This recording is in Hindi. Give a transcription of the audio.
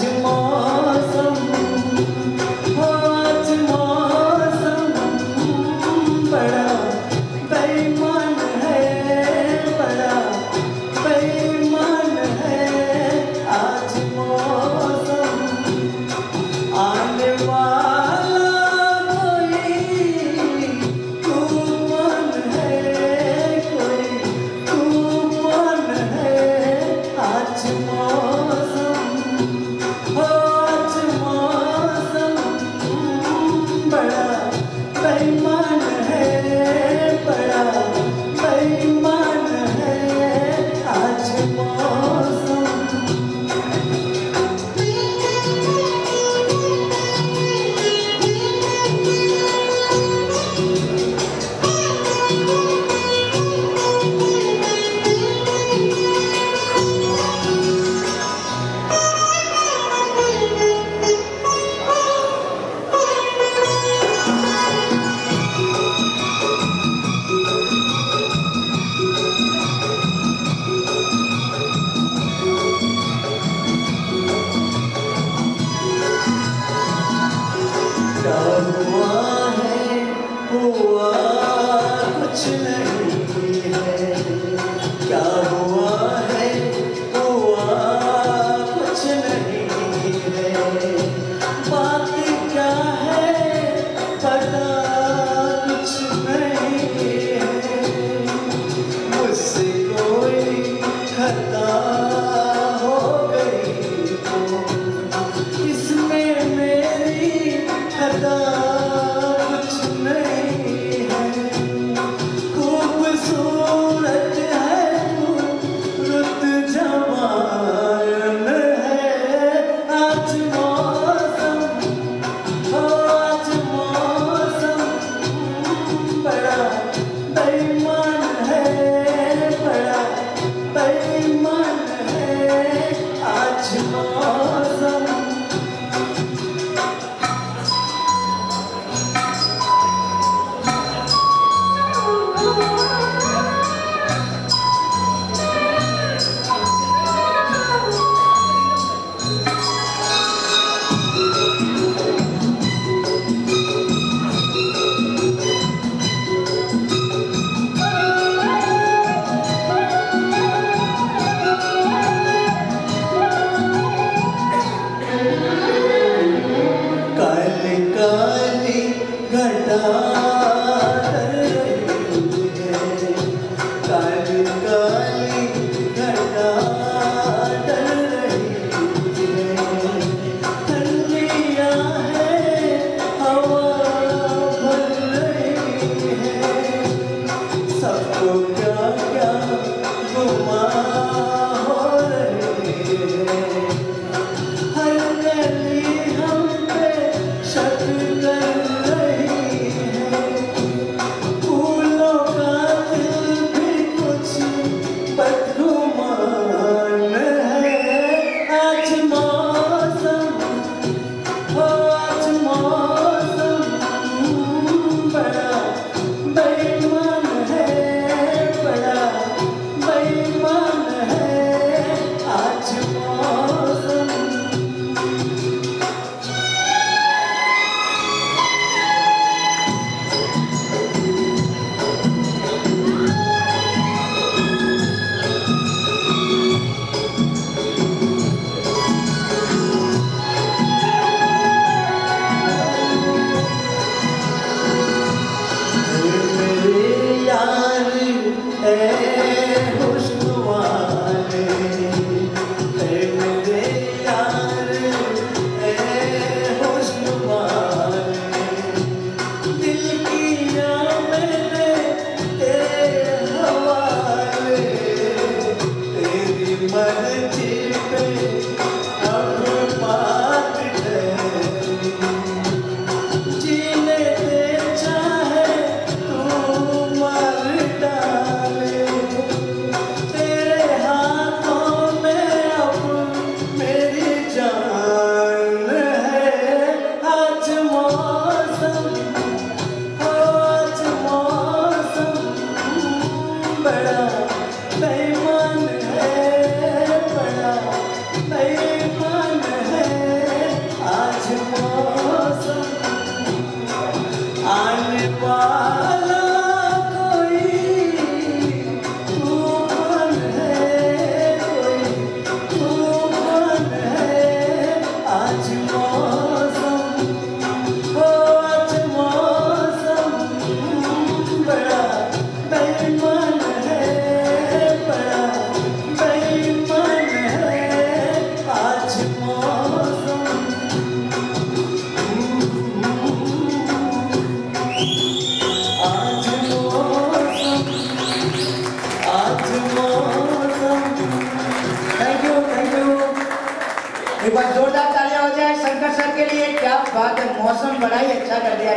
Chỉ 다. ಕಟಾ my एक बार जोरदार तालियाँ हो जाए शंकर सर के लिए। क्या बात है, मौसम बड़ा ही अच्छा कर दिया